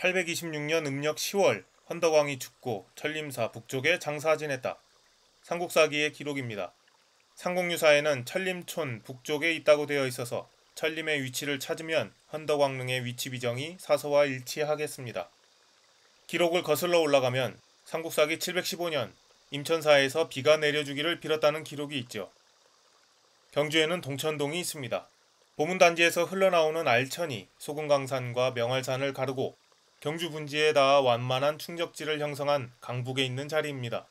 826년 음력 10월 헌덕왕이 죽고 천림사 북쪽에 장사 지냈다. 삼국사기의 기록입니다. 상공유사에는 천림촌 북쪽에 있다고 되어 있어서 천림의 위치를 찾으면 헌덕왕릉의 위치 비정이 사서와 일치하겠습니다. 기록을 거슬러 올라가면 삼국사기 715년 임천사에서 비가 내려주기를 빌었다는 기록이 있죠. 경주에는 동천동이 있습니다. 보문단지에서 흘러나오는 알천이 소금강산과 명알산을 가르고 경주 분지에 닿아 완만한 충적지를 형성한 강북에 있는 자리입니다.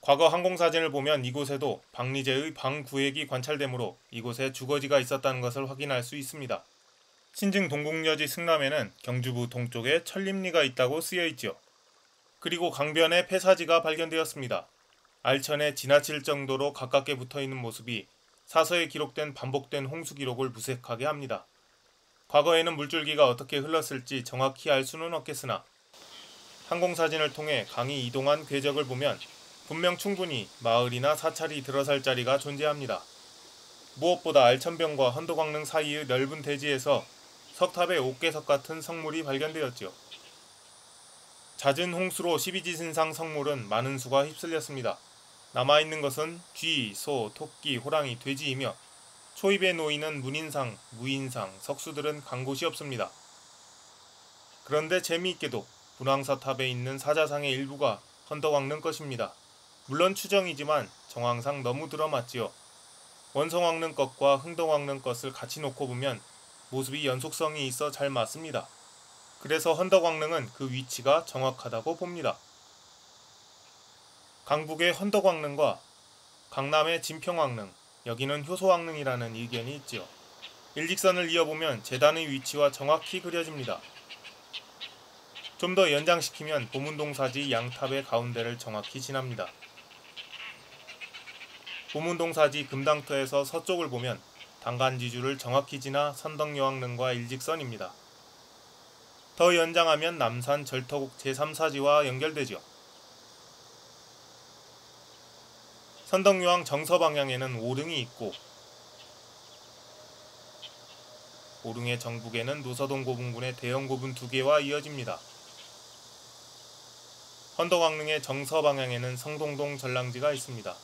과거 항공사진을 보면 이곳에도 박리제의 방구획이 관찰되므로 이곳에 주거지가 있었다는 것을 확인할 수 있습니다. 신증 동국여지 승남에는 경주부 동쪽에 천림리가 있다고 쓰여 있죠. 그리고 강변에 폐사지가 발견되었습니다. 알천에 지나칠 정도로 가깝게 붙어 있는 모습이 사서에 기록된 반복된 홍수 기록을 무색하게 합니다. 과거에는 물줄기가 어떻게 흘렀을지 정확히 알 수는 없겠으나 항공사진을 통해 강이 이동한 궤적을 보면 분명 충분히 마을이나 사찰이 들어설 자리가 존재합니다. 무엇보다 알천병과 헌도광릉 사이의 넓은 대지에서 석탑의 옥계석 같은 성물이 발견되었지요. 잦은 홍수로 12지신상 성물은 많은 수가 휩쓸렸습니다. 남아있는 것은 쥐, 소, 토끼, 호랑이, 돼지이며 초입에 놓이는 문인상, 무인상, 석수들은 간 곳이 없습니다. 그런데 재미있게도 분황사탑에 있는 사자상의 일부가 헌덕왕릉 것입니다. 물론 추정이지만 정황상 너무 들어맞지요. 원성왕릉 것과 흥덕왕릉 것을 같이 놓고 보면 모습이 연속성이 있어 잘 맞습니다. 그래서 헌덕왕릉은 그 위치가 정확하다고 봅니다. 강북의 헌덕왕릉과 강남의 진평왕릉, 여기는 효소왕릉이라는 의견이 있지요. 일직선을 이어보면 재단의 위치와 정확히 그려집니다. 좀 더 연장시키면 보문동사지 양탑의 가운데를 정확히 지납니다. 보문동사지 금당터에서 서쪽을 보면 당간지주를 정확히 지나 선덕여왕릉과 일직선입니다. 더 연장하면 남산 절터국 제3사지와 연결되죠. 선덕여왕 정서 방향에는 오릉이 있고 오릉의 정북에는 노서동 고분군의 대형 고분 두 개와 이어집니다. 헌덕왕릉의 정서 방향에는 성동동 전랑지가 있습니다.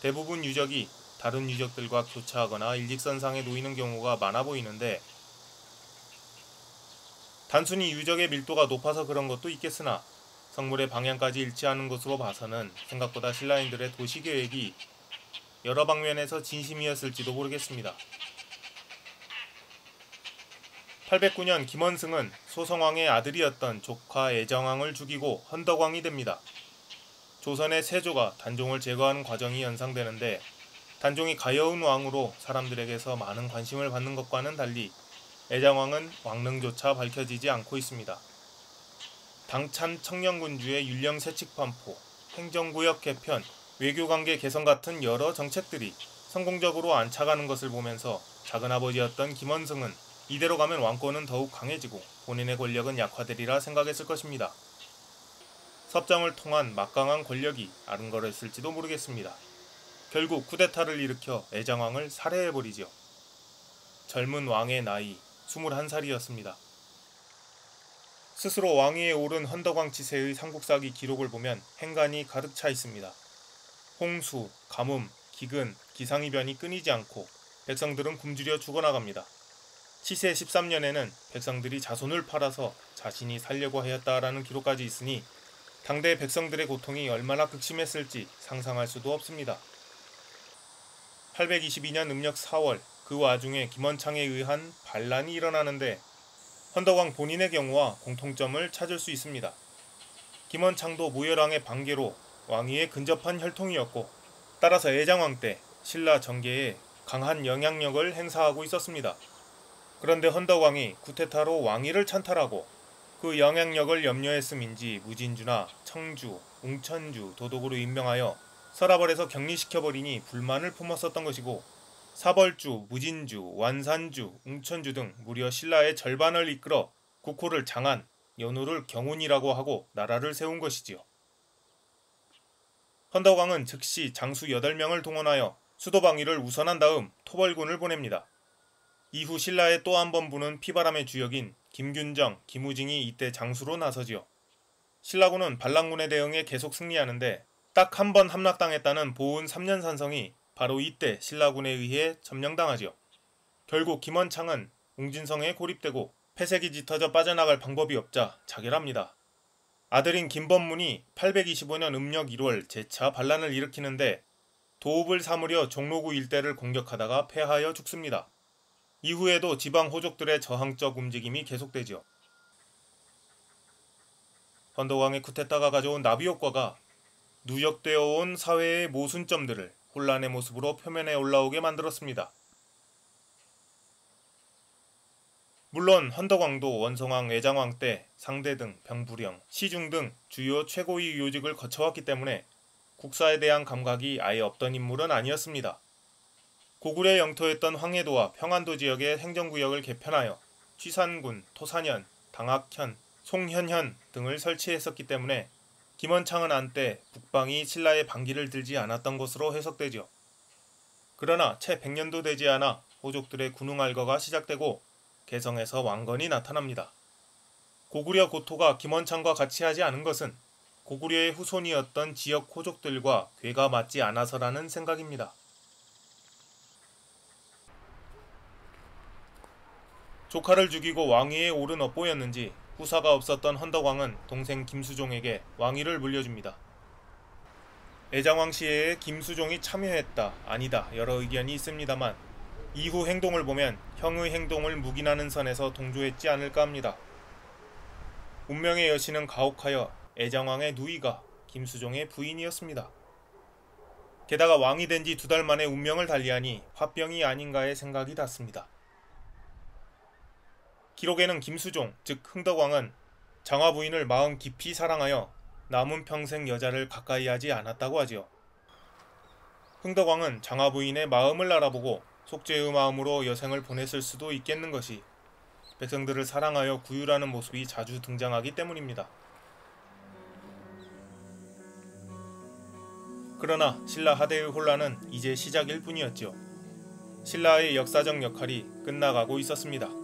대부분 유적이 다른 유적들과 교차하거나 일직선상에 놓이는 경우가 많아 보이는데 단순히 유적의 밀도가 높아서 그런 것도 있겠으나 성물의 방향까지 일치하는 것으로 봐서는 생각보다 신라인들의 도시계획이 여러 방면에서 진심이었을지도 모르겠습니다. 809년 김원승은 소성왕의 아들이었던 조카 애정왕을 죽이고 헌덕왕이 됩니다. 조선의 세조가 단종을 제거하는 과정이 연상되는데 단종이 가여운 왕으로 사람들에게서 많은 관심을 받는 것과는 달리 애장왕은 왕릉조차 밝혀지지 않고 있습니다. 당찬 청년군주의 율령 세칙 반포, 행정구역 개편, 외교관계 개선 같은 여러 정책들이 성공적으로 안착하는 것을 보면서 작은아버지였던 김원승은 이대로 가면 왕권은 더욱 강해지고 본인의 권력은 약화되리라 생각했을 것입니다. 섭정을 통한 막강한 권력이 아른거렸을지도 모르겠습니다. 결국 쿠데타를 일으켜 애장왕을 살해해버리지요. 젊은 왕의 나이 21살이었습니다. 스스로 왕위에 오른 헌덕왕 치세의 삼국사기 기록을 보면 행간이 가득 차 있습니다. 홍수, 가뭄, 기근, 기상이변이 끊이지 않고 백성들은 굶주려 죽어나갑니다. 치세 13년에는 백성들이 자손을 팔아서 자신이 살려고 하였다라는 기록까지 있으니 당대 백성들의 고통이 얼마나 극심했을지 상상할 수도 없습니다. 822년 음력 4월 그 와중에 김원창에 의한 반란이 일어나는데 헌덕왕 본인의 경우와 공통점을 찾을 수 있습니다. 김원창도 무열왕의 반계로 왕위에 근접한 혈통이었고 따라서 애장왕 때 신라 정계에 강한 영향력을 행사하고 있었습니다. 그런데 헌덕왕이 구테타로 왕위를 찬탈하고 그 영향력을 염려했음인지 무진주나 청주, 웅천주 도독으로 임명하여 서라벌에서 격리시켜버리니 불만을 품었었던 것이고 사벌주, 무진주, 완산주, 웅천주 등 무려 신라의 절반을 이끌어 국호를 장안, 연호를 경운이라고 하고 나라를 세운 것이지요. 헌덕왕은 즉시 장수 8명을 동원하여 수도방위를 우선한 다음 토벌군을 보냅니다. 이후 신라의 또 한 번 부는 피바람의 주역인 김균정, 김우징이 이때 장수로 나서지요. 신라군은 반란군에 대응해 계속 승리하는데 딱 한 번 함락당했다는 보은 3년 산성이 바로 이때 신라군에 의해 점령당하지요. 결국 김원창은 웅진성에 고립되고 폐색이 짙어져 빠져나갈 방법이 없자 자결합니다. 아들인 김범문이 825년 음력 1월 재차 반란을 일으키는데 도읍을 삼으려 종로구 일대를 공격하다가 패하여 죽습니다. 이후에도 지방 호족들의 저항적 움직임이 계속되지요. 헌덕왕의 쿠데타가 가져온 나비 효과가 누적되어 온 사회의 모순점들을 혼란의 모습으로 표면에 올라오게 만들었습니다. 물론 헌덕왕도 원성왕, 애장왕 때 상대 등, 병부령, 시중 등 주요 최고위 요직을 거쳐왔기 때문에 국사에 대한 감각이 아예 없던 인물은 아니었습니다. 고구려 영토였던 황해도와 평안도 지역의 행정구역을 개편하여 취산군, 토산현, 당학현, 송현현 등을 설치했었기 때문에 김원창은 한때 북방이 신라의 반기를 들지 않았던 것으로 해석되죠. 그러나 채 100년도 되지 않아 호족들의 군웅알거가 시작되고 개성에서 왕건이 나타납니다. 고구려 고토가 김원창과 같이 하지 않은 것은 고구려의 후손이었던 지역 호족들과 괴가 맞지 않아서라는 생각입니다. 조카를 죽이고 왕위에 오른 업보였는지 후사가 없었던 헌덕왕은 동생 김수종에게 왕위를 물려줍니다. 애장왕 시해에 김수종이 참여했다, 아니다 여러 의견이 있습니다만 이후 행동을 보면 형의 행동을 묵인하는 선에서 동조했지 않을까 합니다. 운명의 여신은 가혹하여 애장왕의 누이가 김수종의 부인이었습니다. 게다가 왕이 된 지 두 달 만에 운명을 달리하니 화병이 아닌가의 생각이 닿습니다. 기록에는 김수종, 즉 흥덕왕은 장화 부인을 마음 깊이 사랑하여 남은 평생 여자를 가까이 하지 않았다고 하지요. 흥덕왕은 장화 부인의 마음을 알아보고 속죄의 마음으로 여생을 보냈을 수도 있겠는 것이 백성들을 사랑하여 구휼하는 모습이 자주 등장하기 때문입니다. 그러나 신라 하대의 혼란은 이제 시작일 뿐이었지요. 신라의 역사적 역할이 끝나가고 있었습니다.